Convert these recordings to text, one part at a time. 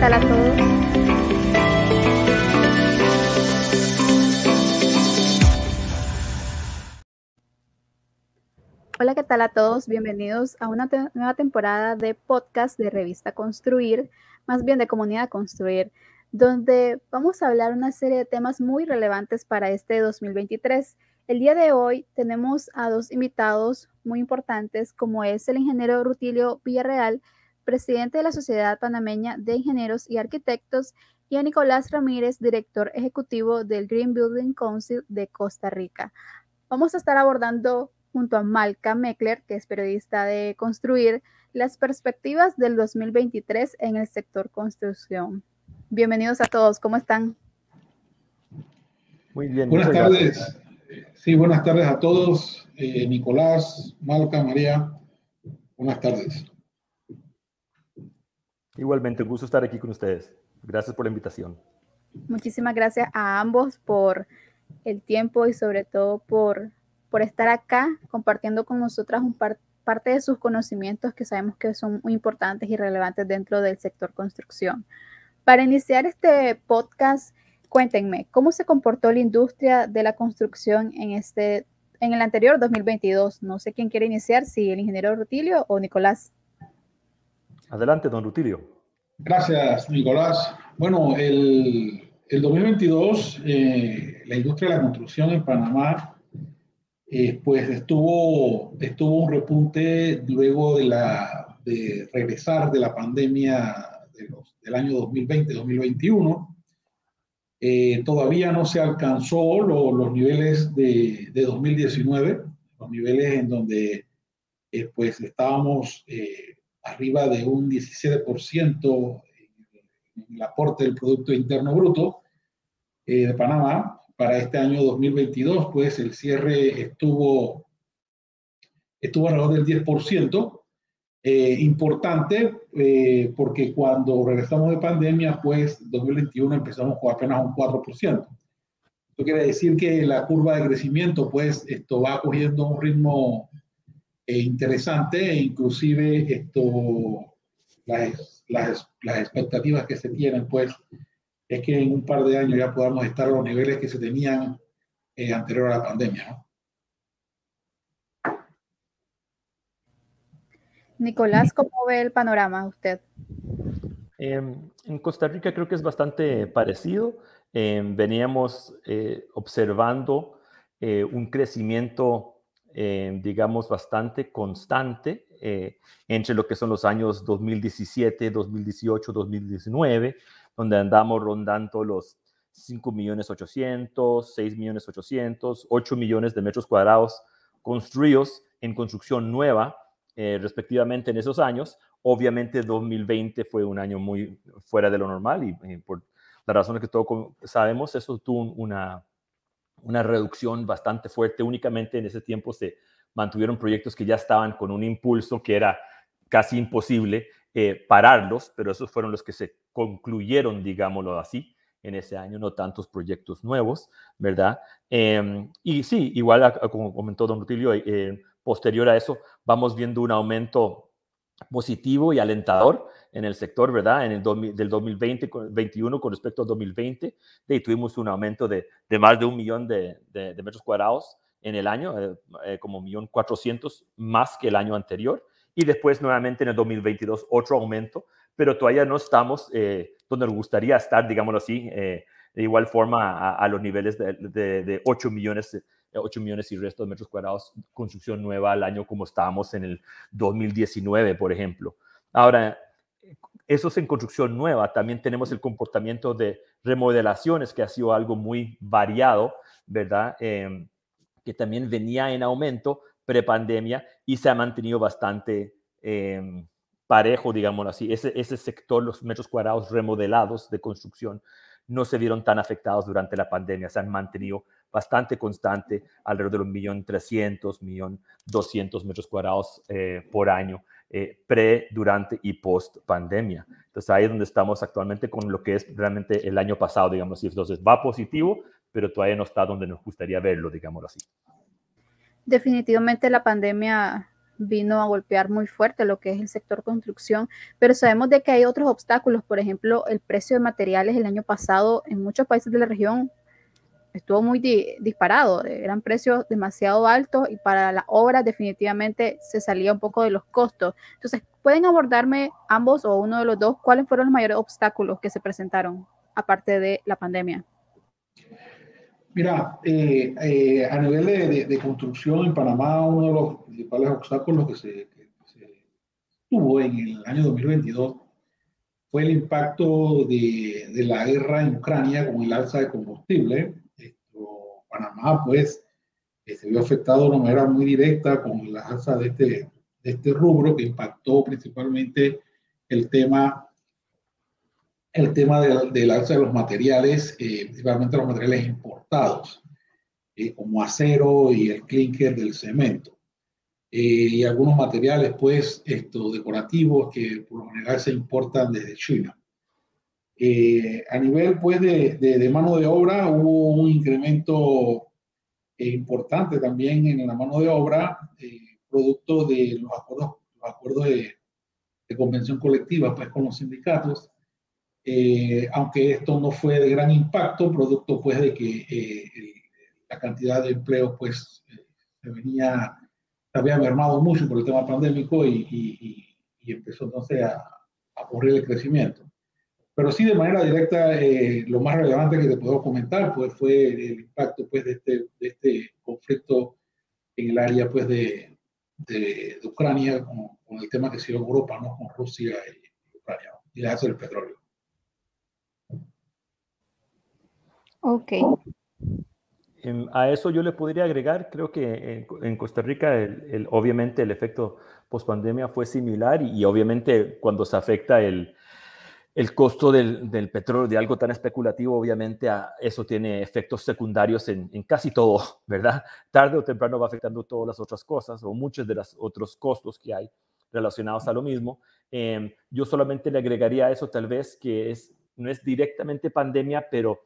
tal a todos? Hola, ¿qué tal a todos? Bienvenidos a una nueva temporada de podcast de Revista Construir, más bien de Comunidad Construir, donde vamos a hablar una serie de temas muy relevantes para este 2023. El día de hoy tenemos a dos invitados muy importantes, como es el ingeniero Rutilio Villarreal, presidente de la Sociedad Panameña de Ingenieros y Arquitectos, y a Nicolás Ramírez, director ejecutivo del Green Building Council de Costa Rica. Vamos a estar abordando junto a Malca Meckler, que es periodista de Construir, las perspectivas del 2023 en el sector construcción. Bienvenidos a todos, ¿cómo están? Muy bien. Buenas tardes. Sí, buenas tardes a todos. Eh, Nicolás, Malca, María, buenas tardes. Igualmente, un gusto estar aquí con ustedes. Gracias por la invitación. Muchísimas gracias a ambos por el tiempo y sobre todo por, por estar acá compartiendo con nosotras un parte de sus conocimientos que sabemos que son muy importantes y relevantes dentro del sector construcción. Para iniciar este podcast, cuéntenme, ¿cómo se comportó la industria de la construcción en, este, en el anterior 2022? No sé quién quiere iniciar, si el ingeniero Rutilio o Nicolás. Adelante, don Rutilio. Gracias, Nicolás. Bueno, el, 2022, eh, la industria de la construcción en Panamá, eh, pues estuvo, estuvo un repunte luego de, la, de regresar de la pandemia del año 2020-2021. Eh, todavía no se alcanzó los niveles de, de, 2019, los niveles en donde pues estábamos arriba de un 17% en el aporte del Producto Interno Bruto eh, de Panamá. Para este año 2022, pues el cierre estuvo, estuvo alrededor del 10%. Eh, importante eh, porque cuando regresamos de pandemia, pues 2021 empezamos con apenas un 4%. Esto quiere decir que la curva de crecimiento, pues esto va cogiendo un ritmo interesante e inclusive esto, las, las, las, expectativas que se tienen, pues, es que en un par de años ya podamos estar a los niveles que se tenían eh, anterior a la pandemia. Nicolás, ¿cómo ve el panorama usted? Em, en Costa Rica creo que es bastante parecido. Em, veníamos eh, observando eh, un crecimiento eh, digamos, bastante constante eh, entre lo que son los años 2017, 2018, 2019, donde andamos rondando los 5 millones 800, 6 millones 800, 8 millones de metros cuadrados construidos en construcción nueva, eh, respectivamente en esos años. Obviamente 2020 fue un año muy fuera de lo normal y por las razones que todos sabemos, eso tuvo una, una reducción bastante fuerte. Únicamente en ese tiempo se mantuvieron proyectos que ya estaban con un impulso que era casi imposible eh, pararlos, pero esos fueron los que se concluyeron, digámoslo así, en ese año, no tantos proyectos nuevos, ¿verdad? Em, y sí, igual como comentó don Rutilio, eh, posterior a eso vamos viendo un aumento positivo y alentador en el sector, ¿verdad? En el del 2020-21 con respecto al 2020, y tuvimos un aumento de, de, más de un millón de, de, metros cuadrados en el año, eh, eh, como un millón cuatrocientos más que el año anterior, y después nuevamente en el 2022 otro aumento, pero todavía no estamos eh, donde nos gustaría estar, digámoslo así, de igual forma a, a los niveles de, 8 millones 8 millones y resto de metros cuadrados, construcción nueva al año como estábamos en el 2019, por ejemplo. Ahora, eso es en construcción nueva. También tenemos el comportamiento de remodelaciones, que ha sido algo muy variado, ¿verdad? Em, que también venía en aumento prepandemia y se ha mantenido bastante em, parejo, digámoslo así. Ese, ese sector, los metros cuadrados remodelados de construcción, no se vieron tan afectados durante la pandemia, se han mantenido bastante constante, alrededor de trescientos, millón doscientos metros cuadrados eh, por año, eh, pre, durante y post pandemia. Entonces ahí es donde estamos actualmente con lo que es realmente el año pasado, digamos así. Entonces va positivo, pero todavía no está donde nos gustaría verlo, digámoslo así. Definitivamente la pandemia vino a golpear muy fuerte lo que es el sector construcción, pero sabemos de que hay otros obstáculos, por ejemplo, el precio de materiales el año pasado en muchos países de la región estuvo muy disparado, eran precios demasiado altos y para la obra definitivamente se salía un poco de los costos. Entonces, ¿pueden abordarme ambos o uno de los dos cuáles fueron los mayores obstáculos que se presentaron aparte de la pandemia? Mira, eh, eh, a nivel de, construcción en Panamá, uno de los principales obstáculos que se, tuvo en el año 2022 fue el impacto de, de, la guerra en Ucrania con el alza de combustible. Panamá, pues, eh, se vio afectado de una manera muy directa con la alza de este, de este rubro que impactó principalmente el tema el tema del, alza de los materiales, eh, principalmente los materiales importados, eh, como acero y el clinker del cemento. y algunos materiales, pues, esto, decorativos que por lo general se importan desde China. A nivel, pues, de, de, mano de obra, hubo un incremento importante también en la mano de obra, producto de los acuerdos, los acuerdos de, de convención colectiva, pues, con los sindicatos eh, aunque esto no fue de gran impacto, producto pues de que eh, la cantidad de empleo pues eh, se venía, se había mermado mucho por el tema pandémico y, y, y empezó entonces a, a, ocurrir el crecimiento. Pero sí de manera directa, lo más relevante que te puedo comentar pues fue el impacto pues de este, de este conflicto en el área pues de, de, Ucrania con, con, el tema que se dio en Europa, ¿no? Con Rusia y Ucrania y la del petróleo. Ok. A eso yo le podría agregar, creo que en, Costa Rica el, obviamente el efecto post-pandemia fue similar y, obviamente cuando se afecta el, el costo del, petróleo, de algo tan especulativo, obviamente eso tiene efectos secundarios en, casi todo, ¿verdad? Tarde o temprano va afectando todas las otras cosas o muchos de los otros costos que hay relacionados a lo mismo. Em, yo solamente le agregaría a eso tal vez que es, no es directamente pandemia, pero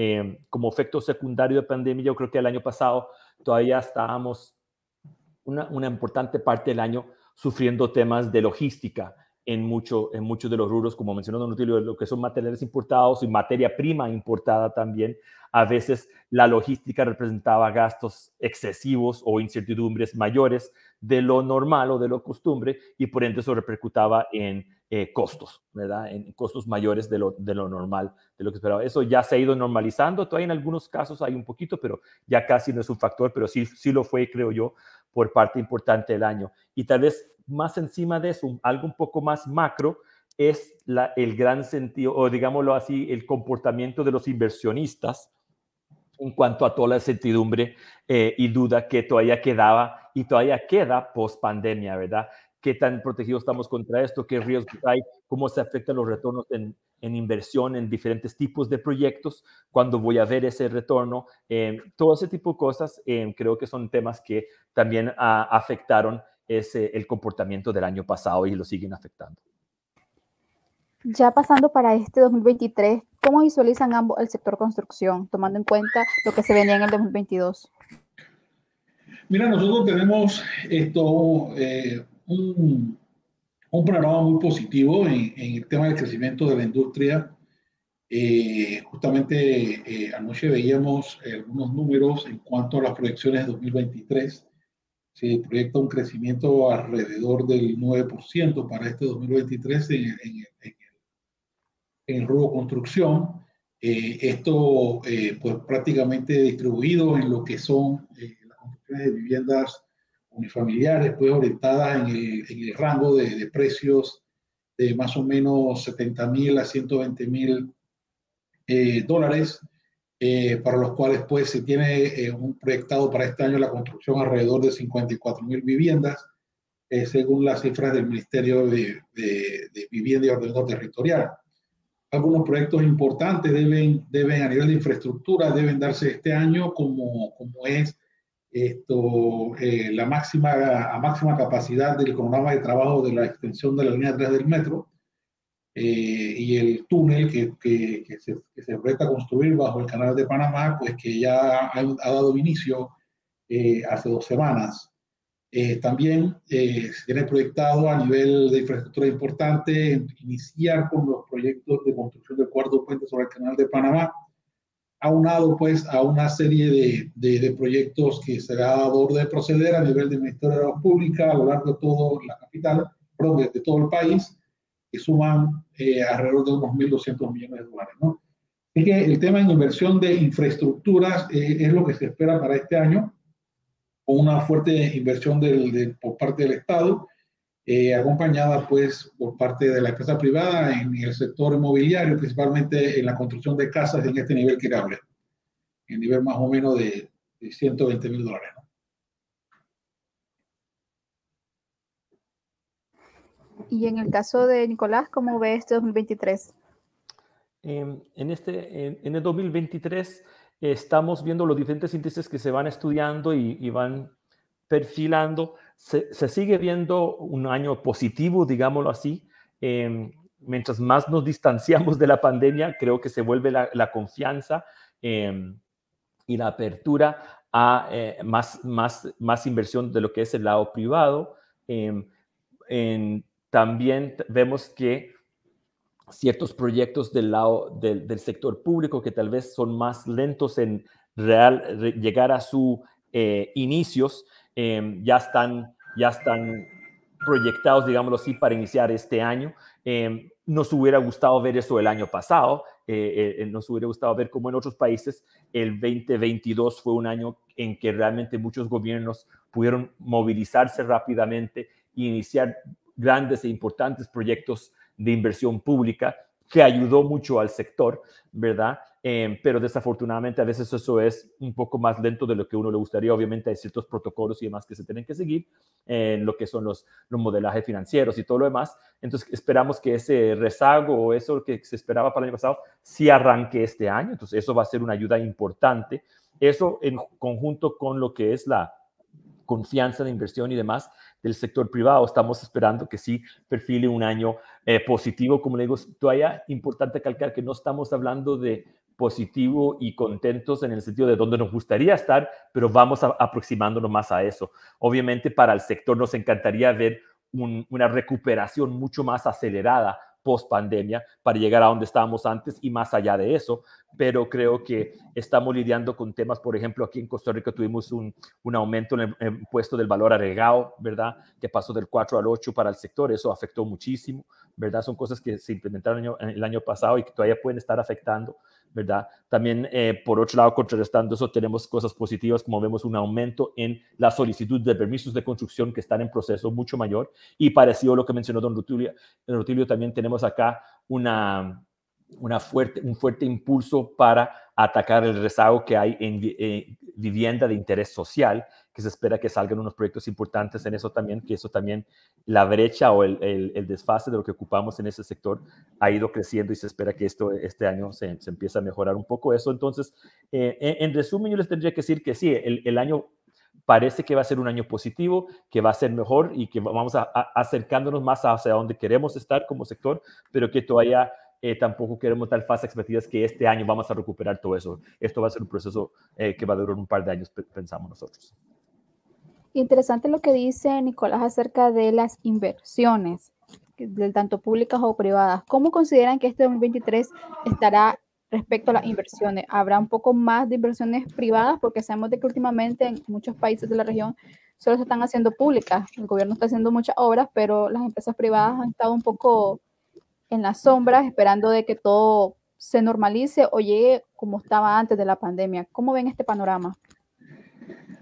Em, como efecto secundario de pandemia, yo creo que el año pasado todavía estábamos una importante parte del año sufriendo temas de logística en, mucho, en muchos de los rubros, como mencionó Don Utilio, lo que son materiales importados y materia prima importada también. A veces la logística representaba gastos excesivos o incertidumbres mayores de lo normal o de lo costumbre y por ende eso repercutaba en eh, costos, ¿verdad? En costos mayores de lo, de lo normal, de lo que esperaba. Eso ya se ha ido normalizando, todavía en algunos casos hay un poquito, pero ya casi no es un factor, pero sí, sí lo fue, creo yo, por parte importante del año. Y tal vez más encima de eso, algo un poco más macro, es la, el gran sentido, o digámoslo así, el comportamiento de los inversionistas en cuanto a toda la incertidumbre eh, y duda que todavía quedaba y todavía queda post pandemia, ¿verdad? qué tan protegidos estamos contra esto, qué riesgos hay, cómo se afectan los retornos en, inversión en diferentes tipos de proyectos, cuándo voy a ver ese retorno, eh, todo ese tipo de cosas eh, creo que son temas que también afectaron ese, el comportamiento del año pasado y lo siguen afectando. Ya pasando para este 2023, ¿cómo visualizan ambos el sector construcción, tomando en cuenta lo que se venía en el 2022? Mira, nosotros tenemos esto, eh, un, un panorama muy positivo en, el tema del crecimiento de la industria. Eh, justamente eh, anoche veíamos algunos números en cuanto a las proyecciones de 2023. Se proyecta un crecimiento alrededor del 9% para este 2023 en, en, el rubro construcción. Eh, esto pues prácticamente distribuido en lo que son las construcciones de viviendas unifamiliares, pues orientadas en el, rango de, precios de más o menos 70 mil a 120 mil eh, dólares, eh, para los cuales pues se tiene eh, un proyectado para este año la construcción alrededor de 54 mil viviendas, según las cifras del Ministerio de, de Vivienda y Ordenamiento Territorial. Algunos proyectos importantes deben, deben a nivel de infraestructura, deben darse este año, como, como es esto, eh, la máxima, a máxima capacidad del cronograma de trabajo de la extensión de la línea 3 del metro eh, y el túnel que, que, que, se, que se a construir bajo el canal de Panamá, pues que ya ha, ha dado inicio eh, hace dos semanas. Eh, también eh, se tiene proyectado a nivel de infraestructura importante iniciar con los proyectos de construcción del cuarto puente sobre el canal de Panamá, aunado pues a una serie de, de, proyectos que será dado de proceder a nivel del Ministerio de Pública a lo largo de toda la capital, de, todo el país, que suman eh, alrededor de unos 1.200 millones de dólares. ¿no? Así que el tema en inversión de infraestructuras es lo que se espera para este año con una fuerte inversión del, por parte del Estado, eh, acompañada pues por parte de la casa privada en el sector inmobiliario, principalmente en la construcción de casas en este nivel que habla, en nivel más o menos de, 120 mil dólares. Y en el caso de Nicolás, ¿cómo ve este 2023? en, este, en el 2023 estamos viendo los diferentes índices que se van estudiando y, van perfilando. Se, sigue viendo un año positivo, digámoslo así. Em, mientras más nos distanciamos de la pandemia, creo que se vuelve la, confianza em, y la apertura a eh, más, más, más inversión de lo que es el lado privado. Em, también vemos que ciertos proyectos del lado del, sector público que tal vez son más lentos en real, llegar a sus eh, inicios, em, ya, están, ya están proyectados, digámoslo así, para iniciar este año. Eh, nos hubiera gustado ver eso el año pasado, eh, eh, nos hubiera gustado ver cómo en otros países el 2022 fue un año en que realmente muchos gobiernos pudieron movilizarse rápidamente e iniciar grandes e importantes proyectos de inversión pública que ayudó mucho al sector, ¿verdad? Em, pero desafortunadamente a veces eso es un poco más lento de lo que uno le gustaría. Obviamente hay ciertos protocolos y demás que se tienen que seguir en lo que son los, los modelajes financieros y todo lo demás. Entonces esperamos que ese rezago o eso que se esperaba para el año pasado sí arranque este año. Entonces eso va a ser una ayuda importante. Eso en conjunto con lo que es la confianza de inversión y demás, del sector privado. Estamos esperando que sí perfile un año eh, positivo. Como le digo, todavía importante calcar que no estamos hablando de positivo y contentos en el sentido de donde nos gustaría estar, pero vamos aproximándonos más a eso. Obviamente para el sector nos encantaría ver una recuperación mucho más acelerada post pandemia para llegar a donde estábamos antes y más allá de eso. Pero creo que estamos lidiando con temas, por ejemplo, aquí en Costa Rica tuvimos un, un aumento en el impuesto del valor agregado, ¿verdad? Que pasó del 4 al 8 para el sector, eso afectó muchísimo, ¿verdad? Son cosas que se implementaron el año pasado y que todavía pueden estar afectando ¿verdad? También, eh, por otro lado, contrarrestando eso, tenemos cosas positivas, como vemos un aumento en la solicitud de permisos de construcción que están en proceso mucho mayor. Y parecido a lo que mencionó don Rutilio, Rutilio también tenemos acá una, una fuerte, un fuerte impulso para atacar el rezago que hay en eh, vivienda de interés social, que se espera que salgan unos proyectos importantes en eso también, que eso también, la brecha o el, el, desfase de lo que ocupamos en ese sector ha ido creciendo y se espera que esto este año se, empiece a mejorar un poco eso. Entonces, eh, en, resumen, yo les tendría que decir que sí, el, el año parece que va a ser un año positivo, que va a ser mejor y que vamos a, a, acercándonos más hacia donde queremos estar como sector, pero que todavía eh, tampoco queremos dar falsas expectativas que este año vamos a recuperar todo eso. Esto va a ser un proceso eh, que va a durar un par de años, pensamos nosotros. Interesante lo que dice Nicolás acerca de las inversiones, del tanto públicas o privadas. ¿Cómo consideran que este 2023 estará respecto a las inversiones? ¿Habrá un poco más de inversiones privadas? Porque sabemos de que últimamente en muchos países de la región solo se están haciendo públicas. El gobierno está haciendo muchas obras, pero las empresas privadas han estado un poco en las sombras, esperando de que todo se normalice o llegue como estaba antes de la pandemia. ¿Cómo ven este panorama?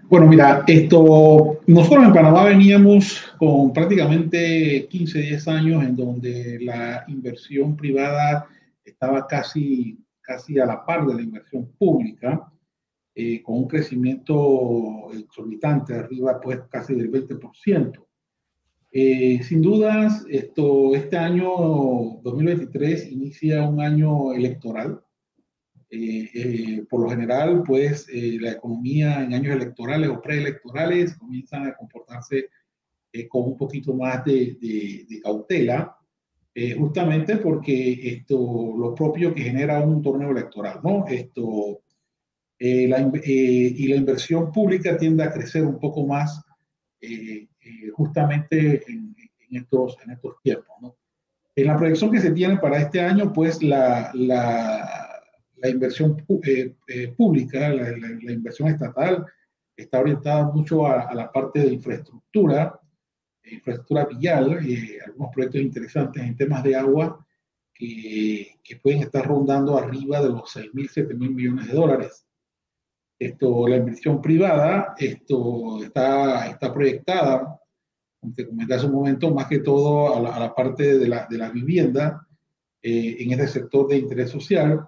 Bueno, mira, esto, nosotros en Panamá veníamos con prácticamente 15, 10 años en donde la inversión privada estaba casi, casi a la par de la inversión pública, eh, con un crecimiento exorbitante, arriba pues casi del 20%. Eh, sin dudas, esto, este año 2023 inicia un año electoral. Eh, eh, por lo general, pues la economía en años electorales o preelectorales comienzan a comportarse con un poquito más de, cautela, justamente porque esto, lo propio que genera un torneo electoral, ¿no? Esto, y la inversión pública tiende a crecer un poco más justamente en, estos, en estos tiempos. En la proyección que se tiene para este año, pues la, la, la inversión pública, la, la, inversión estatal, está orientada mucho a, la parte de infraestructura, infraestructura vial, algunos proyectos interesantes en temas de agua que, que pueden estar rondando arriba de los 6 mil, 7 mil millones de dólares. Esto, la inversión privada esto está, está proyectada, como te comenté hace un momento, más que todo a la, a la parte de la, de la vivienda eh, en este sector de interés social.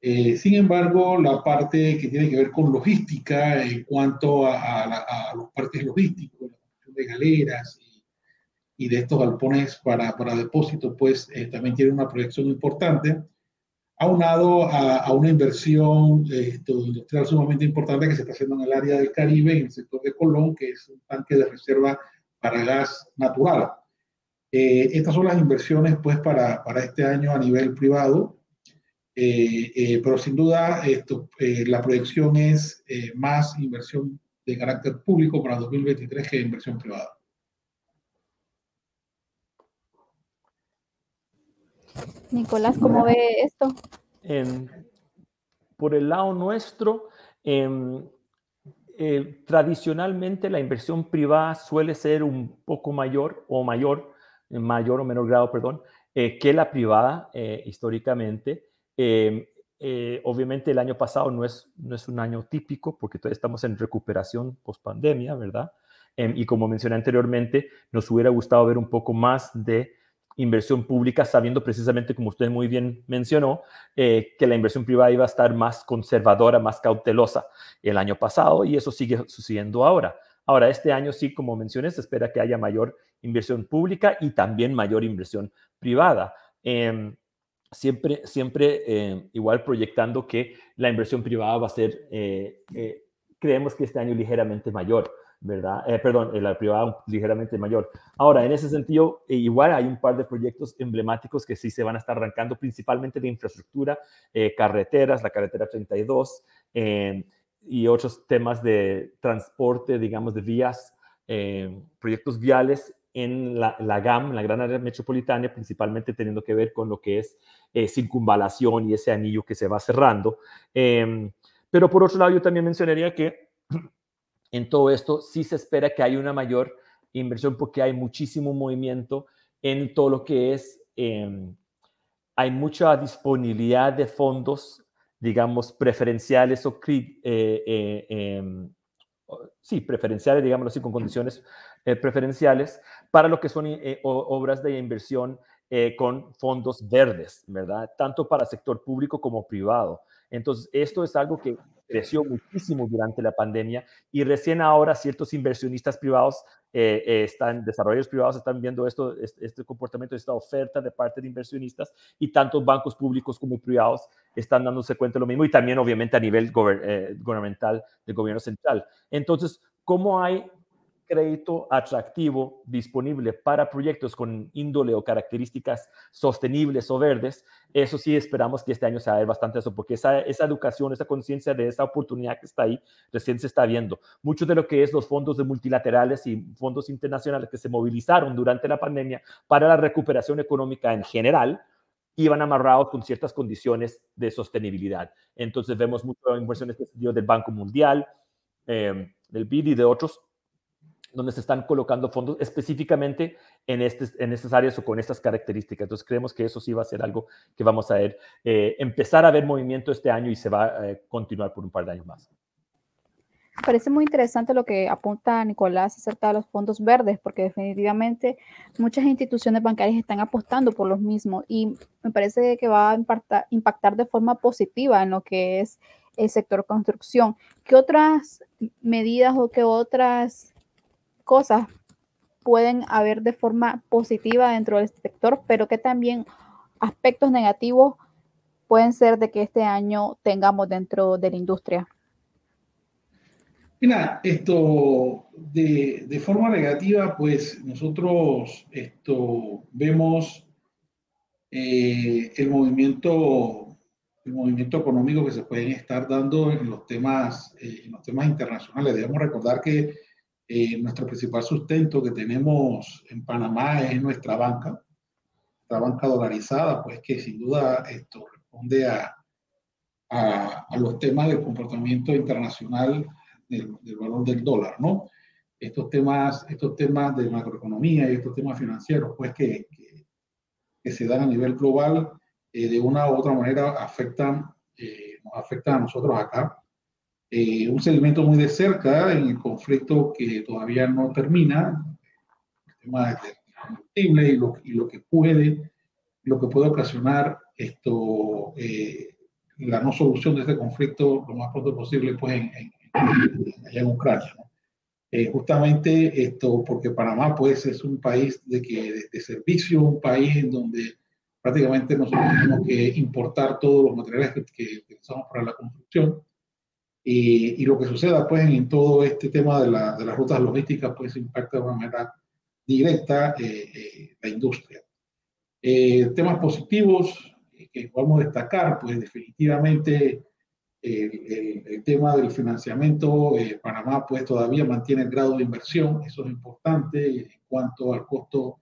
Eh, sin embargo, la parte que tiene que ver con logística en cuanto a, a, los parques logísticos, la construcción de galeras y, y de estos galpones para, para depósitos, pues eh, también tiene una proyección importante aunado a, a una inversión eh, industrial sumamente importante que se está haciendo en el área del Caribe, en el sector de Colón, que es un tanque de reserva para gas natural. Eh, estas son las inversiones pues, para, para este año a nivel privado, eh, eh pero sin duda esto, la proyección es más inversión de carácter público para 2023 que inversión privada. Nicolás, ¿cómo ve esto? por el lado nuestro, em, eh, tradicionalmente la inversión privada suele ser un poco mayor o mayor, mayor o menor grado, perdón, eh, que la privada eh, históricamente. Em, obviamente el año pasado no es, no es un año típico porque todavía estamos en recuperación post pandemia, ¿verdad? Em, y como mencioné anteriormente, nos hubiera gustado ver un poco más de inversión pública, sabiendo precisamente, como usted muy bien mencionó, eh, que la inversión privada iba a estar más conservadora, más cautelosa el año pasado y eso sigue sucediendo ahora. Ahora, este año sí, como mencioné, se espera que haya mayor inversión pública y también mayor inversión privada. Em, siempre, siempre em, igual proyectando que la inversión privada va a ser, eh, eh, creemos que este año ligeramente mayor. ¿Verdad? Eh, perdón, la privada ligeramente mayor. Ahora, en ese sentido, eh, igual hay un par de proyectos emblemáticos que sí se van a estar arrancando, principalmente de infraestructura, eh, carreteras, la carretera 32 y otros temas de transporte, digamos, de vías, proyectos viales en la, la, GAM, la Gran Área Metropolitana, principalmente teniendo que ver con lo que es circunvalación y ese anillo que se va cerrando. pero por otro lado, yo también mencionaría que en todo esto sí se espera que haya una mayor inversión porque hay muchísimo movimiento en todo lo que es, em, hay mucha disponibilidad de fondos, digamos, preferenciales o, eh, eh, em, sí, preferenciales, digamos así, con condiciones eh, preferenciales para lo que son obras de inversión con fondos verdes, ¿verdad? Tanto para sector público como privado. Entonces, esto es algo que creció muchísimo durante la pandemia y recién ahora ciertos inversionistas privados, eh, eh, están, desarrolladores privados están viendo esto, este, comportamiento, esta oferta de parte de inversionistas y tantos bancos públicos como privados están dándose cuenta de lo mismo y también obviamente a nivel eh, gubernamental del gobierno central. Entonces, ¿cómo hay crédito atractivo disponible para proyectos con índole o características sostenibles o verdes, eso sí esperamos que este año se haga bastante eso, porque esa, esa educación, esa conciencia de esa oportunidad que está ahí, recién se está viendo. Mucho de lo que es los fondos de multilaterales y fondos internacionales que se movilizaron durante la pandemia para la recuperación económica en general, iban amarrados con ciertas condiciones de sostenibilidad. Entonces vemos muchas inversiones del Banco Mundial, eh, del BID y de otros donde se están colocando fondos específicamente en, en estas áreas o con estas características. Entonces creemos que eso sí va a ser algo que vamos a ver, eh, empezar a ver movimiento este año y se va a eh, continuar por un par de años más. Parece muy interesante lo que apunta Nicolás acerca de los fondos verdes, porque definitivamente muchas instituciones bancarias están apostando por los mismos y me parece que va a impactar, impactar de forma positiva en lo que es el sector construcción. ¿Qué otras medidas o qué otras cosas pueden haber de forma positiva dentro del sector, pero que también aspectos negativos pueden ser de que este año tengamos dentro de la industria. Mira, esto de, de, forma negativa, pues nosotros esto vemos eh, el movimiento, el movimiento económico que se pueden estar dando en los temas, eh, en los temas internacionales. Debemos recordar que Eh, nuestro principal sustento que tenemos en Panamá es nuestra banca, la banca dolarizada, pues que sin duda esto responde a, a, a los temas del comportamiento internacional del, del, valor del dólar, ¿no? Estos temas, estos temas de macroeconomía y estos temas financieros, pues que, que, que se dan a nivel global, eh, de una u otra manera afectan, eh, nos afectan a nosotros acá eh, un segmento muy de cerca en el conflicto que todavía no termina, el tema del combustible y lo, y lo que puede, lo que puede ocasionar esto, eh, la no solución de este conflicto lo más pronto posible pues en, en, allá en Ucrania. ¿no? Eh, justamente esto, porque Panamá pues es un país de, que, de, de servicio, un país en donde prácticamente nosotros tenemos que importar todos los materiales que, que utilizamos para la construcción y, y, lo que suceda pues en todo este tema de, la, de las rutas logísticas pues impacta de una manera directa eh, eh, la industria. Eh, temas positivos que podemos destacar pues definitivamente el, el, el tema del financiamiento, Panamá pues todavía mantiene el grado de inversión, eso es importante en cuanto al costo,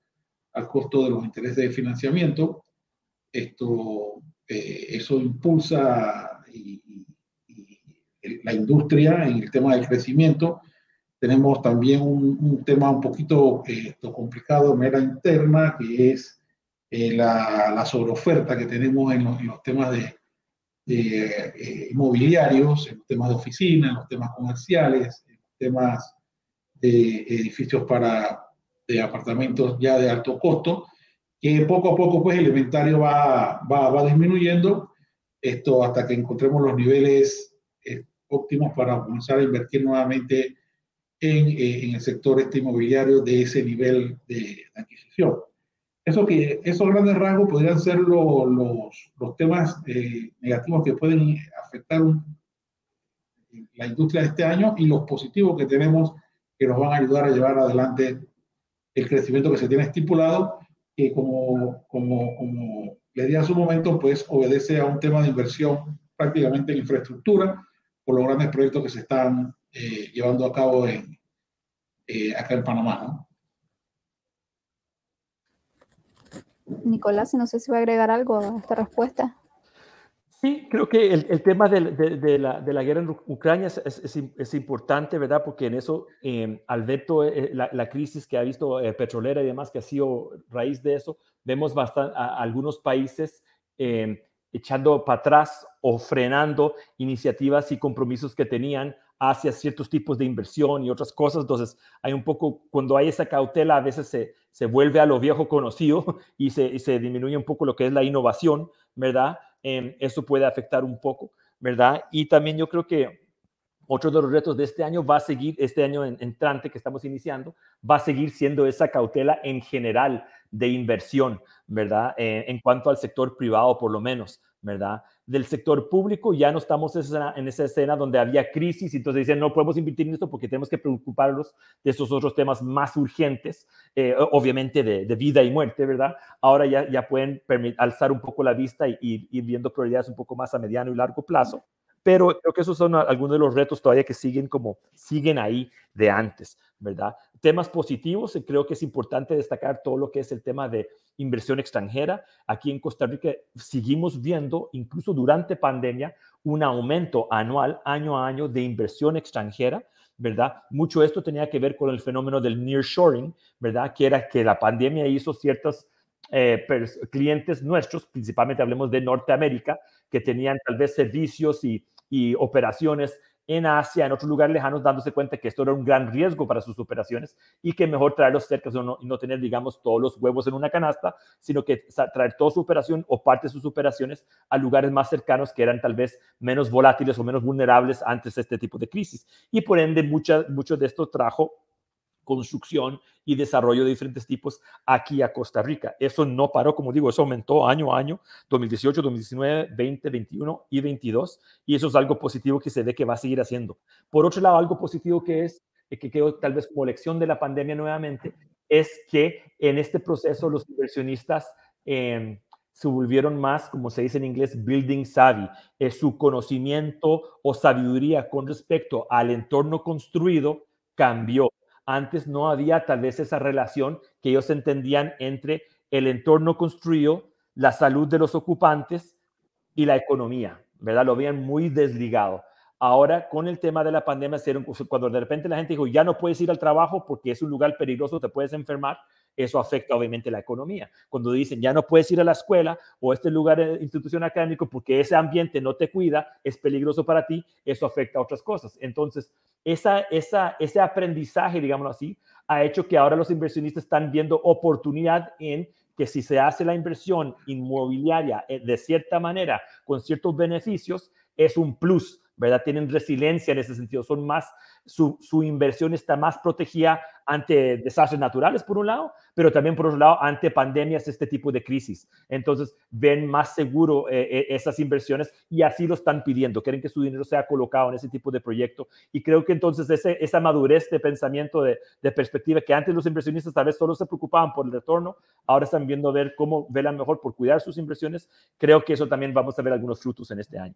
al costo de los intereses de financiamiento. Esto, eso impulsa y, la industria, en el tema del crecimiento. Tenemos también un, un tema un poquito eh, complicado, mera interna, que es eh, la, la, sobreoferta que tenemos en los, en los temas de, de eh, inmobiliarios, en los temas de oficina, en los temas comerciales, en los temas de edificios para de apartamentos ya de alto costo, que poco a poco pues el inventario va, va, va disminuyendo, esto hasta que encontremos los niveles óptimos para comenzar a invertir nuevamente en, eh, en el sector este inmobiliario de ese nivel de, adquisición. Eso que, esos grandes rasgos podrían ser lo, los, los, temas eh, negativos que pueden afectar un, la industria de este año y los positivos que tenemos que nos van a ayudar a llevar adelante el crecimiento que se tiene estipulado, que como, como, como les di hace un momento, pues obedece a un tema de inversión prácticamente en infraestructura, por los grandes proyectos que se están eh, llevando a cabo en, eh, acá en Panamá. ¿no? Nicolás, no sé si va a agregar algo a esta respuesta. Sí, creo que el, el tema de, de, de, la, de, la, guerra en Ucrania es, es, es, importante, ¿verdad? Porque en eso, eh, al ver toda eh, la, la, crisis que ha visto eh, petrolera y demás, que ha sido raíz de eso, vemos bastante, a, a algunos países eh, echando para atrás o frenando iniciativas y compromisos que tenían hacia ciertos tipos de inversión y otras cosas. Entonces, hay un poco, cuando hay esa cautela, a veces se, se vuelve a lo viejo conocido y se, se, disminuye un poco lo que es la innovación, ¿verdad? Eh, eso puede afectar un poco, ¿verdad? Y también yo creo que otro de los retos de este año va a seguir, este año entrante que estamos iniciando, va a seguir siendo esa cautela en general de inversión, ¿verdad? Eh, en cuanto al sector privado, por lo menos, ¿verdad? Del sector público ya no estamos en esa escena donde había crisis, entonces dicen, no podemos invertir en esto porque tenemos que preocuparnos de esos otros temas más urgentes, eh, obviamente de, de, vida y muerte, ¿verdad? Ahora ya, ya pueden alzar un poco la vista y ir viendo prioridades un poco más a mediano y largo plazo pero creo que esos son algunos de los retos todavía que siguen como siguen ahí de antes, ¿verdad? Temas positivos, creo que es importante destacar todo lo que es el tema de inversión extranjera. Aquí en Costa Rica seguimos viendo, incluso durante pandemia, un aumento anual, año a año, de inversión extranjera, ¿verdad? Mucho esto tenía que ver con el fenómeno del nearshoring, ¿verdad? Que era que la pandemia hizo ciertos eh, clientes nuestros, principalmente hablemos de Norteamérica, que tenían tal vez servicios y y operaciones en Asia, en otros lugares lejanos, dándose cuenta que esto era un gran riesgo para sus operaciones y que mejor traerlos cerca y no, no, tener, digamos, todos los huevos en una canasta, sino que traer toda su operación o parte de sus operaciones a lugares más cercanos que eran tal vez menos volátiles o menos vulnerables antes de este tipo de crisis. Y por ende, mucha, mucho de esto trajo construcción y desarrollo de diferentes tipos aquí a Costa Rica. Eso no paró, como digo, eso aumentó año a año, 2018, 2019, 20, 21 y 22, y eso es algo positivo que se ve que va a seguir haciendo. Por otro lado, algo positivo que es, eh, que quedó tal vez como lección de la pandemia nuevamente, es que en este proceso los inversionistas eh, se volvieron más, como se dice en inglés, building savvy, es su conocimiento o sabiduría con respecto al entorno construido cambió antes no había tal vez esa relación que ellos entendían entre el entorno construido, la salud de los ocupantes y la economía, ¿verdad? Lo habían muy desligado. Ahora, con el tema de la pandemia, cuando de repente la gente dijo, ya no puedes ir al trabajo porque es un lugar peligroso, te puedes enfermar, eso afecta obviamente la economía. Cuando dicen ya no puedes ir a la escuela o este lugar, de institución académico, porque ese ambiente no te cuida, es peligroso para ti, eso afecta a otras cosas. Entonces, esa, esa, ese aprendizaje, digámoslo así, ha hecho que ahora los inversionistas están viendo oportunidad en que si se hace la inversión inmobiliaria eh, de cierta manera, con ciertos beneficios, es un plus ¿verdad? Tienen resiliencia en ese sentido, son más, su, su, inversión está más protegida ante desastres naturales, por un lado, pero también, por otro lado, ante pandemias, este tipo de crisis. Entonces, ven más seguro eh, eh, esas inversiones y así lo están pidiendo, quieren que su dinero sea colocado en ese tipo de proyecto. Y creo que entonces ese, esa madurez de pensamiento, de, de, perspectiva, que antes los inversionistas tal vez solo se preocupaban por el retorno, ahora están viendo ver cómo velan mejor por cuidar sus inversiones. Creo que eso también vamos a ver algunos frutos en este año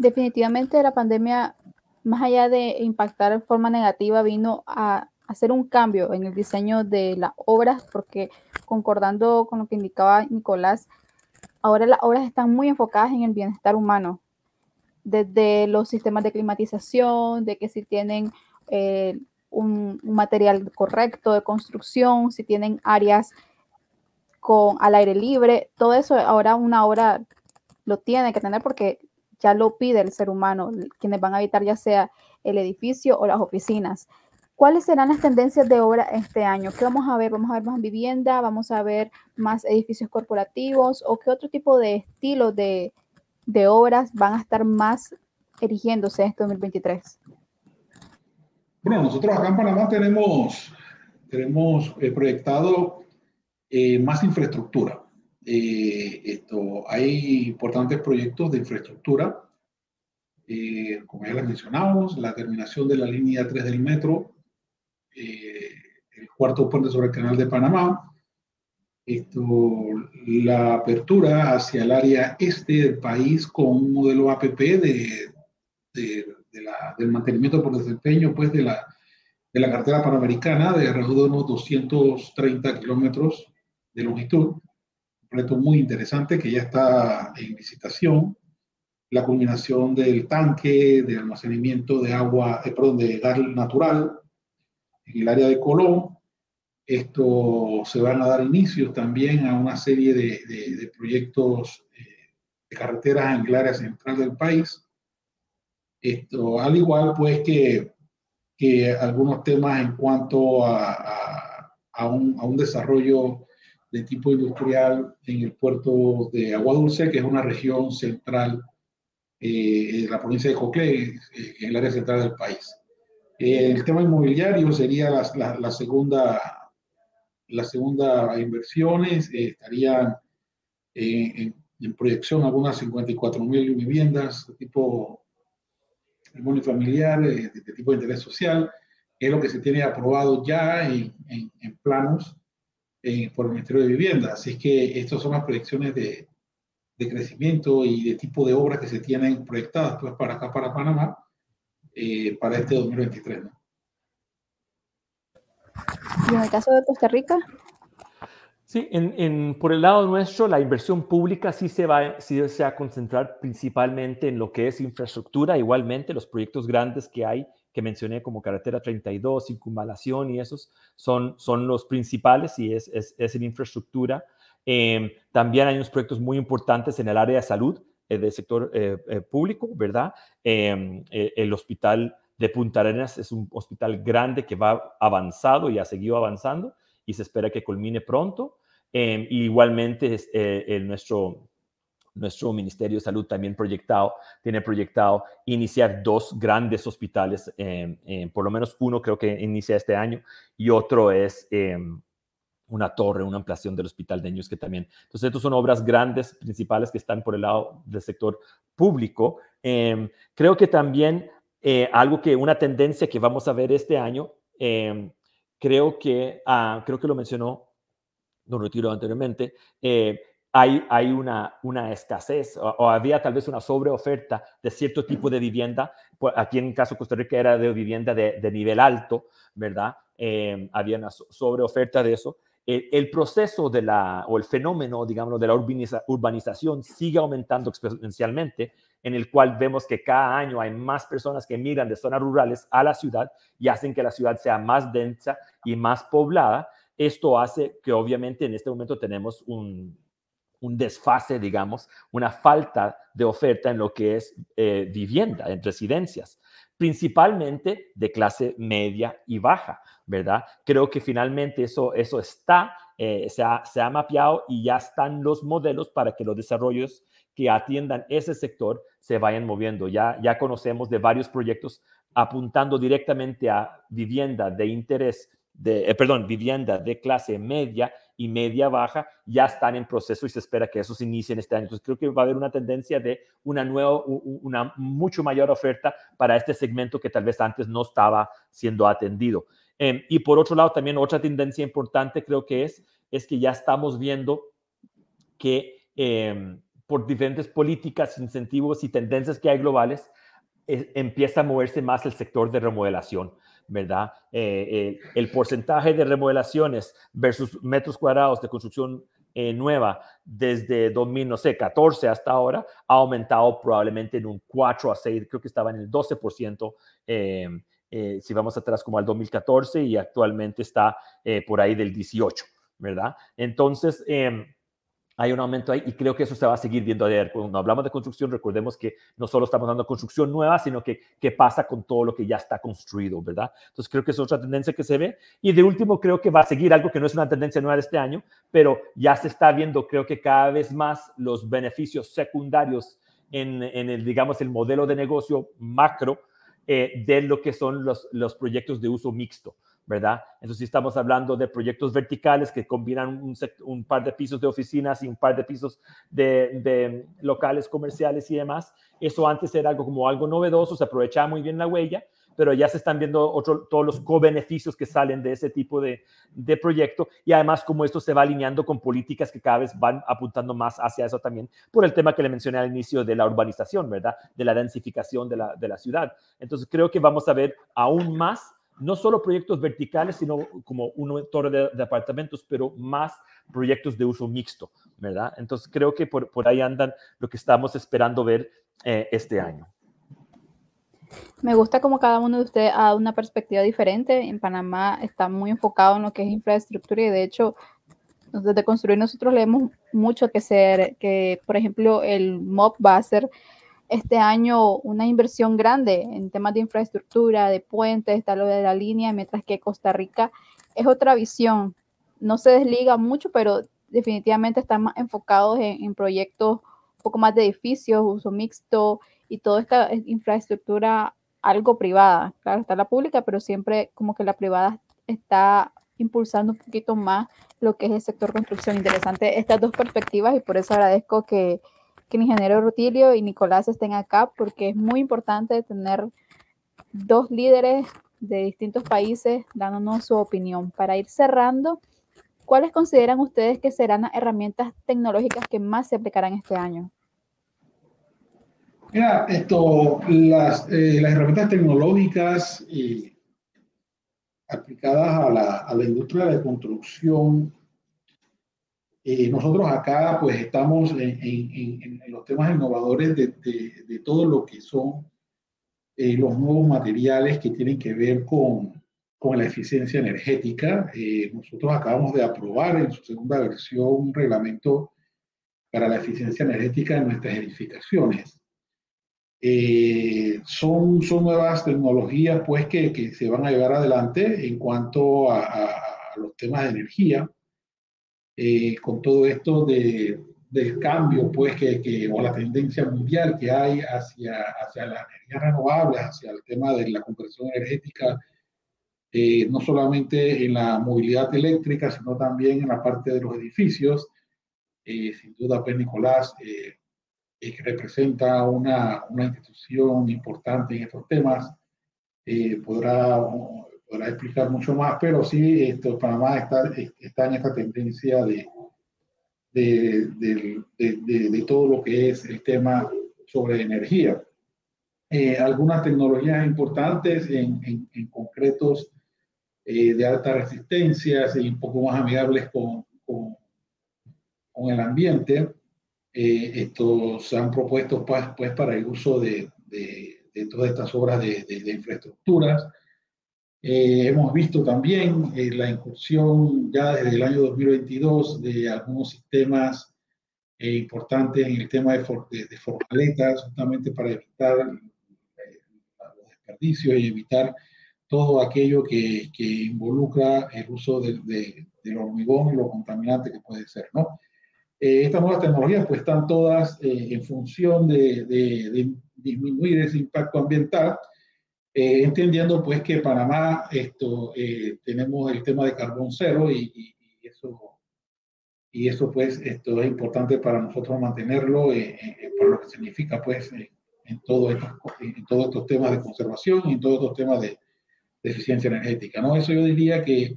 definitivamente la pandemia, más allá de impactar de forma negativa, vino a hacer un cambio en el diseño de las obras, porque concordando con lo que indicaba Nicolás, ahora las obras están muy enfocadas en el bienestar humano, desde los sistemas de climatización, de que si tienen eh, un, un, material correcto de construcción, si tienen áreas con al aire libre, todo eso ahora una obra lo tiene que tener porque ya lo pide el ser humano, quienes van a habitar ya sea el edificio o las oficinas. ¿Cuáles serán las tendencias de obra este año? ¿Qué vamos a ver? ¿Vamos a ver más vivienda? ¿Vamos a ver más edificios corporativos? ¿O qué otro tipo de estilo de, de obras van a estar más erigiéndose este 2023? Bueno, nosotros acá en Panamá tenemos, tenemos eh, proyectado eh, más infraestructura. Eh, esto, hay importantes proyectos de infraestructura, eh, como ya les mencionamos, la terminación de la línea 3 del metro, eh, el cuarto puente sobre el canal de Panamá, esto, la apertura hacia el área este del país con un modelo APP de, de, de la, del mantenimiento por desempeño pues, de, la, de la cartera panamericana de alrededor de unos 230 kilómetros de longitud proyecto muy interesante que ya está en licitación. La culminación del tanque de almacenamiento de agua, eh, perdón, de gas natural en el área de Colón. Esto se van a dar inicios también a una serie de, de, de proyectos eh, de carreteras en el área central del país. Esto, al igual pues que, que algunos temas en cuanto a, a, a, un, a un desarrollo de tipo industrial en el puerto de Agua Dulce, que es una región central eh, la provincia de Coclé, eh, en el área central del país. el tema inmobiliario sería la, segunda, la segunda inversiones, eh, estarían en, en, proyección algunas 54 mil viviendas de tipo unifamiliar, de, de, tipo interés social, es lo que se tiene aprobado ya en, en, en planos eh, por el Ministerio de Vivienda. Así que estas son las proyecciones de, de, crecimiento y de tipo de obras que se tienen proyectadas pues, para acá, para Panamá, eh, para este 2023. ¿no? ¿Y en el caso de Costa Rica? Sí, en, en, por el lado nuestro, la inversión pública sí se, va, sí se va a concentrar principalmente en lo que es infraestructura, igualmente los proyectos grandes que hay que mencioné como carretera 32, circunvalación y esos son, son los principales y es, es, es en infraestructura. Eh, también hay unos proyectos muy importantes en el área de salud eh, del sector eh, eh público, ¿verdad? Em, eh, el hospital de Punta Arenas es un hospital grande que va avanzado y ha seguido avanzando y se espera que culmine pronto. Igualmente, el, nuestro nuestro Ministerio de Salud también proyectado, tiene proyectado iniciar dos grandes hospitales, eh, eh, por lo menos uno creo que inicia este año y otro es eh, una torre, una ampliación del Hospital de Niños que también. Entonces, estas son obras grandes, principales que están por el lado del sector público. Em, creo que también eh, algo que, una tendencia que vamos a ver este año, em, creo que, ah, creo que lo mencionó Don Retiro anteriormente, hay, hay una, una escasez o, había tal vez una sobreoferta de cierto tipo de vivienda. Pues, aquí en el caso de Costa Rica era de vivienda de, de nivel alto, ¿verdad? Eh, había una sobreoferta de eso. El, proceso de la, o el fenómeno, digamos, de la urbanización sigue aumentando exponencialmente, en el cual vemos que cada año hay más personas que migran de zonas rurales a la ciudad y hacen que la ciudad sea más densa y más poblada. Esto hace que obviamente en este momento tenemos un, un desfase, digamos, una falta de oferta en lo que es eh, vivienda, en residencias, principalmente de clase media y baja, ¿verdad? Creo que finalmente eso, eso está, eh, se, ha, se, ha, mapeado y ya están los modelos para que los desarrollos que atiendan ese sector se vayan moviendo. Ya, ya conocemos de varios proyectos apuntando directamente a vivienda de interés, de, eh, perdón, vivienda de clase media y media baja ya están en proceso y se espera que eso se inicie en este año. Entonces creo que va a haber una tendencia de una nueva, una mucho mayor oferta para este segmento que tal vez antes no estaba siendo atendido. Em, y por otro lado, también otra tendencia importante creo que es, es que ya estamos viendo que em, por diferentes políticas, incentivos y tendencias que hay globales, eh, empieza a moverse más el sector de remodelación. ¿Verdad? Eh, eh, el porcentaje de remodelaciones versus metros cuadrados de construcción eh, nueva desde 2014 hasta ahora ha aumentado probablemente en un 4 a 6, creo que estaba en el 12%. si vamos atrás como al 2014 y actualmente está por ahí del 18, ¿verdad? Entonces, em, hay un aumento ahí y creo que eso se va a seguir viendo ayer. Cuando hablamos de construcción, recordemos que no solo estamos dando construcción nueva, sino que qué pasa con todo lo que ya está construido, ¿verdad? Entonces creo que es otra tendencia que se ve. Y de último, creo que va a seguir algo que no es una tendencia nueva de este año, pero ya se está viendo, creo que cada vez más los beneficios secundarios en, en el, digamos, el modelo de negocio macro eh, de lo que son los, los proyectos de uso mixto. ¿Verdad? Entonces, estamos hablando de proyectos verticales que combinan un, par de pisos de oficinas y un par de pisos de, locales comerciales y demás. Eso antes era algo como algo novedoso, se aprovechaba muy bien la huella, pero ya se están viendo todos los co-beneficios que salen de ese tipo de, proyecto y además como esto se va alineando con políticas que cada vez van apuntando más hacia eso también, por el tema que le mencioné al inicio de la urbanización, ¿verdad? De la densificación de la ciudad. Entonces creo que vamos a ver aún más no solo proyectos verticales, sino como una torre de, apartamentos, pero más proyectos de uso mixto, ¿verdad? Entonces creo que por, ahí andan lo que estamos esperando ver eh, este año. Me gusta como cada uno de ustedes ha una perspectiva diferente. En Panamá está muy enfocado en lo que es infraestructura y de hecho desde construir nosotros leemos mucho que ser, que por ejemplo el MOP va a este año una inversión grande en temas de infraestructura, de puentes, está lo de la línea, mientras que Costa Rica es otra visión. No se desliga mucho, pero definitivamente están más enfocados en, proyectos un poco más de edificios, uso mixto y toda esta infraestructura algo privada. Claro, está la pública, pero siempre como que la privada está impulsando un poquito más lo que es el sector construcción. Interesante estas dos perspectivas y por eso agradezco que, que el ingeniero Rutilio y Nicolás estén acá porque es muy importante tener dos líderes de distintos países dándonos su opinión. Para ir cerrando, ¿cuáles consideran ustedes que serán las herramientas tecnológicas que más se aplicarán este año? Mira, esto, las, eh, herramientas tecnológicas y aplicadas a la industria de construcción eh, nosotros acá pues estamos en, en, en, los temas innovadores de, de, de, todo lo que son eh, los nuevos materiales que tienen que ver con, con la eficiencia energética. Eh, nosotros acabamos de aprobar en su segunda versión un reglamento para la eficiencia energética en nuestras edificaciones. son, son nuevas tecnologías pues que, que, se van a llevar adelante en cuanto a, a, a los temas de energía. Eh, con todo esto de, del cambio, pues, que, que, o la tendencia mundial que hay hacia, hacia las energías renovables, hacia el tema de la compresión energética, eh, no solamente en la movilidad eléctrica, sino también en la parte de los edificios. Eh, sin duda, pues Nicolás, que representa una, una, institución importante en estos temas, podrá podrá explicar mucho más, pero sí, esto, Panamá está, está en esta tendencia de, de, de, todo lo que es el tema sobre energía. Eh, algunas tecnologías importantes en, en, concretos eh, de alta resistencia y un poco más amigables con, con, con el ambiente. Eh, estos se han propuesto pues, pues para el uso de, de todas estas obras de, infraestructuras. Eh, hemos visto también eh, la incursión ya desde el año 2022 de algunos sistemas eh, importantes en el tema de, de, formaletas, justamente para evitar los desperdicios y evitar todo aquello que, que involucra el uso del hormigón y lo contaminante que puede ser, ¿no? estas nuevas tecnologías pues están todas en función de, de, disminuir ese impacto ambiental eh, entendiendo pues que Panamá esto, eh, tenemos el tema de carbón cero y, eso, y eso pues esto es importante para nosotros mantenerlo, eh, por lo que significa pues en, todo estos, en todos estos temas de conservación y en todos estos temas de, de eficiencia energética. ¿no? Eso yo diría que,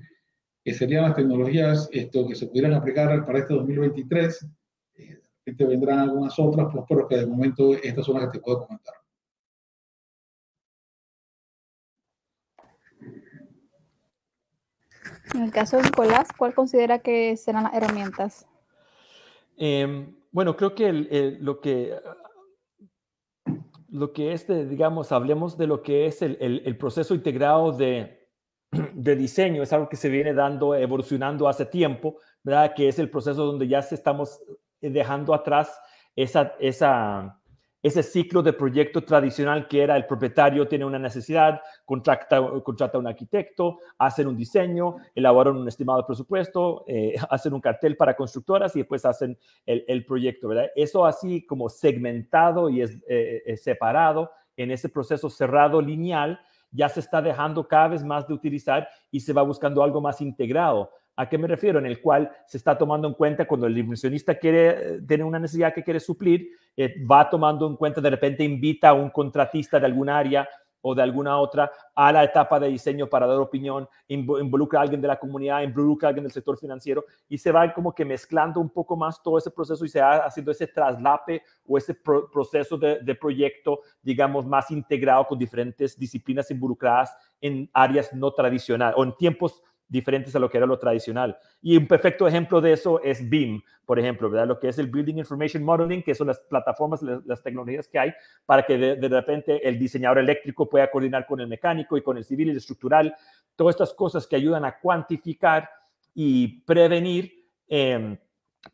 que, serían las tecnologías esto, que se pudieran aplicar para este 2023. Eh, vendrán algunas otras, pues, pero que de momento estas son las que te puedo comentar. En el caso de Nicolás, ¿cuál considera que serán las herramientas? Em, bueno, creo que lo que lo que es, digamos, hablemos de lo que es el, proceso integrado de, de, diseño, es algo que se viene dando, evolucionando hace tiempo, ¿verdad? Que es el proceso donde ya se estamos dejando atrás esa, esa, ese ciclo de proyecto tradicional que era el propietario tiene una necesidad, contrata, contrata un arquitecto, hacen un diseño, elaboran un estimado presupuesto, eh, hacen un cartel para constructoras y después hacen el, el proyecto, ¿verdad? Eso así como segmentado y es, eh, separado en ese proceso cerrado lineal ya se está dejando cada vez más de utilizar y se va buscando algo más integrado. ¿A qué me refiero? En el cual se está tomando en cuenta cuando el inversionista quiere, eh, tiene una necesidad que quiere suplir, eh, va tomando en cuenta, de repente invita a un contratista de algún área o de alguna otra a la etapa de diseño para dar opinión, involucra a alguien de la comunidad, involucra a alguien del sector financiero y se va como que mezclando un poco más todo ese proceso y se va haciendo ese traslape o ese proceso de, de, proyecto, digamos, más integrado con diferentes disciplinas involucradas en áreas no tradicionales o en tiempos diferentes a lo que era lo tradicional. Y un perfecto ejemplo de eso es BIM, por ejemplo, ¿verdad? Lo que es el Building Information Modeling, que son las plataformas, las, tecnologías que hay para que de, repente el diseñador eléctrico pueda coordinar con el mecánico y con el civil y el estructural. Todas estas cosas que ayudan a cuantificar y prevenir em,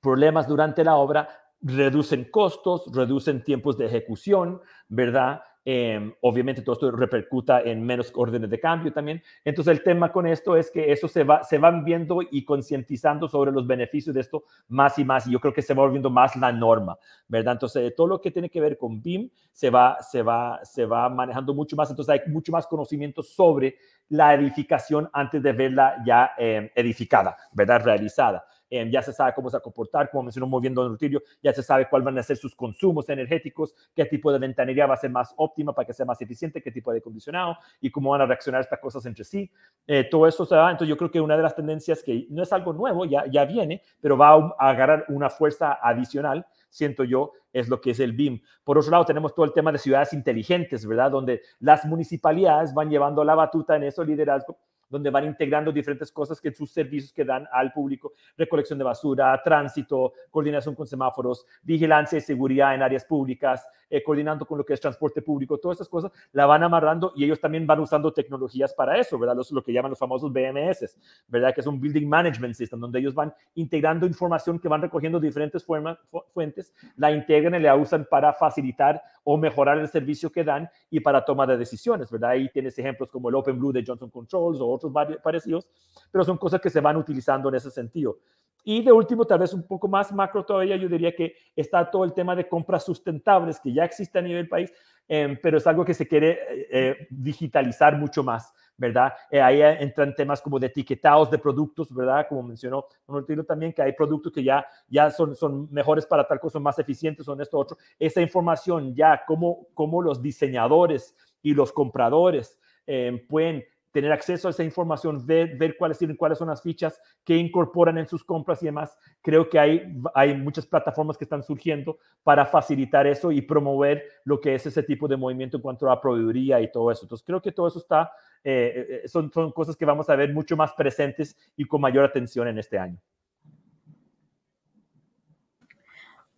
problemas durante la obra reducen costos, reducen tiempos de ejecución, ¿verdad? Em, obviamente todo esto repercuta en menos órdenes de cambio también. Entonces el tema con esto es que eso se, va, se van viendo y concientizando sobre los beneficios de esto más y más y yo creo que se va volviendo más la norma, ¿verdad? Entonces todo lo que tiene que ver con BIM se va, se va, se va manejando mucho más, entonces hay mucho más conocimiento sobre la edificación antes de verla ya em, edificada, ¿verdad? Realizada. Em, ya se sabe cómo se va a comportar, como mencionó moviendo viendo Rutilio, ya se sabe cuáles van a ser sus consumos energéticos, qué tipo de ventanería va a ser más óptima para que sea más eficiente, qué tipo de acondicionado y cómo van a reaccionar estas cosas entre sí. Eh, todo eso se va, entonces yo creo que una de las tendencias que no es algo nuevo, ya, ya viene, pero va a agarrar una fuerza adicional siento yo, es lo que es el BIM. Por otro lado, tenemos todo el tema de ciudades inteligentes, ¿verdad? Donde las municipalidades van llevando la batuta en eso liderazgo donde van integrando diferentes cosas que sus servicios que dan al público, recolección de basura, tránsito, coordinación con semáforos, vigilancia y seguridad en áreas públicas, eh, coordinando con lo que es transporte público, todas esas cosas la van amarrando y ellos también van usando tecnologías para eso, ¿verdad? Los, lo que llaman los famosos BMS, ¿verdad? Que es un Building Management System, donde ellos van integrando información que van recogiendo diferentes fuentes, la integran y la usan para facilitar o mejorar el servicio que dan y para toma de decisiones, ¿verdad? Ahí tienes ejemplos como el OpenBlue de Johnson Controls o otros parecidos, pero son cosas que se van utilizando en ese sentido. Y de último, tal vez un poco más macro todavía, yo diría que está todo el tema de compras sustentables que ya existe a nivel país, em, pero es algo que se quiere eh, eh, digitalizar mucho más, ¿verdad? Eh, ahí entran temas como de etiquetados de productos, ¿verdad? Como mencionó Tilo también, que hay productos que ya, ya son, son mejores para tal cosa, son más eficientes, son esto, otro. Esa información ya, cómo, cómo los diseñadores y los compradores em, pueden tener acceso a esa información, ver, ver cuáles, cuáles son las fichas que incorporan en sus compras y demás. Creo que hay, hay muchas plataformas que están surgiendo para facilitar eso y promover lo que es ese tipo de movimiento en cuanto a proveeduría y todo eso. Entonces, creo que todo eso está, eh, eh, son, son cosas que vamos a ver mucho más presentes y con mayor atención en este año.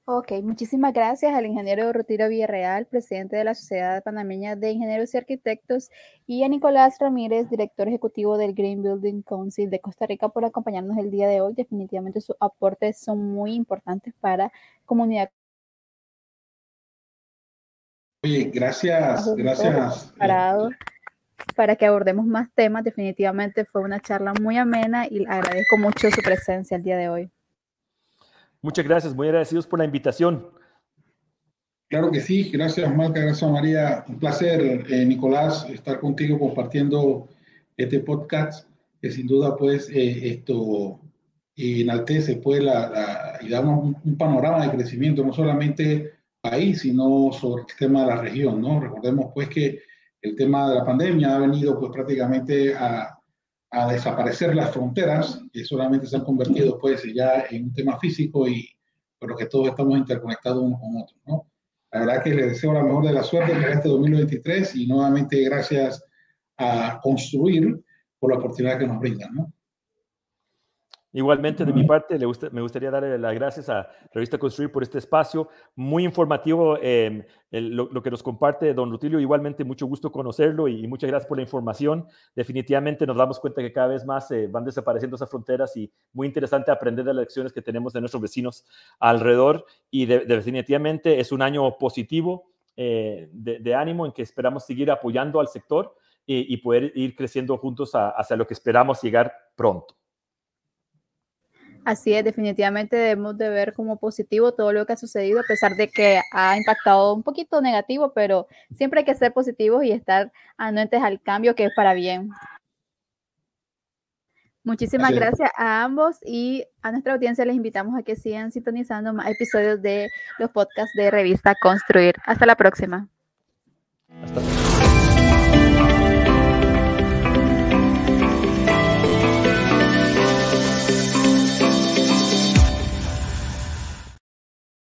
Ok, muchísimas gracias al ingeniero Rutiro Villarreal, presidente de la Sociedad Panameña de Ingenieros y Arquitectos, y a Nicolás Ramírez, director ejecutivo del Green Building Council de Costa Rica, por acompañarnos el día de hoy. Definitivamente sus aportes son muy importantes para la comunidad. Oye, gracias, gracias. Parado para que abordemos más temas. Definitivamente fue una charla muy amena y agradezco mucho su presencia el día de hoy. Muchas gracias, muy agradecidos por la invitación. Claro que sí, gracias Marca, gracias María. Un placer, eh, Nicolás, estar contigo compartiendo este podcast que sin duda pues eh, esto enaltece pues la, y da un, panorama de crecimiento no solamente país, sino sobre el tema de la región, ¿no? Recordemos pues que el tema de la pandemia ha venido pues prácticamente a a desaparecer las fronteras, que solamente se han convertido pues ya en un tema físico y pero que todos estamos interconectados unos con otros, ¿no? La verdad que les deseo la mejor de la suerte para este 2023 y nuevamente gracias a construir por la oportunidad que nos brindan, ¿no? Igualmente, de mi parte, le me gustaría darle las gracias a Revista Construir por este espacio, muy informativo em, lo, que nos comparte don Rutilio. Igualmente, mucho gusto conocerlo y, muchas gracias por la información. Definitivamente nos damos cuenta que cada vez más eh, van desapareciendo esas fronteras y muy interesante aprender de las lecciones que tenemos de nuestros vecinos alrededor. Y definitivamente es un año positivo eh, de, ánimo en que esperamos seguir apoyando al sector y, poder ir creciendo juntos hacia lo que esperamos llegar pronto. Así es, definitivamente debemos de ver como positivo todo lo que ha sucedido, a pesar de que ha impactado un poquito negativo, pero siempre hay que ser positivos y estar anuentes al cambio que es para bien. Muchísimas gracias a ambos y a nuestra audiencia les invitamos a que sigan sintonizando más episodios de los podcasts de Revista Construir. Hasta la próxima. Hasta